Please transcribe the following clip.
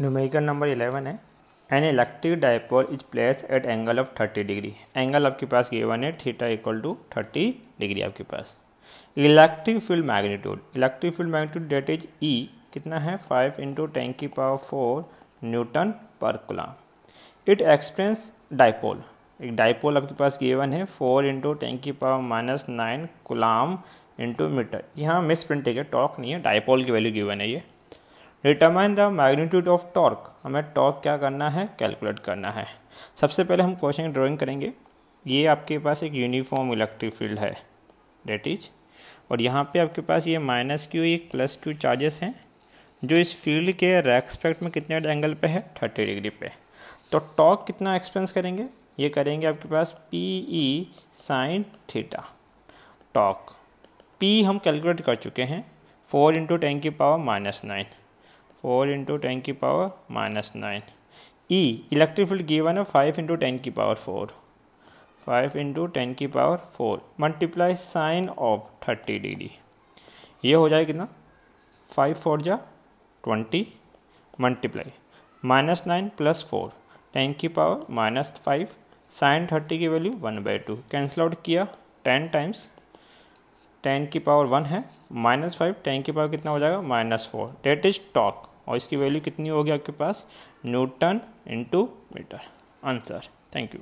Numerical number eleven है। An electric dipole is place at angle of thirty degree angle आपके पास given है theta equal to thirty degree आपके पास। Electric field magnitude electric field magnitude that is E कितना है? Five into ten की power four newton per coulomb it experiences dipole एक dipole आपके पास गिवन है फोर इंटू टेन की power minus nine coulomb into metre यहाँ misprint है टॉक नहीं है डायपोल की वैल्यू गिवन है ये। Determine the magnitude of torque हमें टॉर्क क्या करना है? कैलकुलेट करना है। सबसे पहले हम क्वेश्चन ड्राइंग करेंगे। ये आपके पास एक यूनिफॉर्म इलेक्ट्रिक फ़ील्ड है। डेट इज़ और यहाँ पे आपके पास ये माइनस क्यू एक प्लस क्यू चार्जेस हैं, जो इस फ़ील्ड के रेस्पेक्ट में कितने एंगल पे है? थर्टी डिग्री पे। तो टॉक कितना एक्सपेंस करेंगे? ये करेंगे आपके पास P E sine theta torque P हम कैलकुलेट कर चुके हैं। फोर इंटू टेन की power minus nine four into ten की power minus nine E electric field given है फाइव इंटू टेन की power four five into ten की power four multiply sine of thirty degree ये हो जाए कितना? Five four जा twenty multiply minus nine plus four ten की power minus five sine thirty की value one by two cancel out किया? Ten times ten की पावर वन है. माइनस फाइव टेन की पावर कितना हो जाएगा? Minus four that is torque और इसकी वैल्यू कितनी होगी आपके पास? Newton into metre. Answer thank you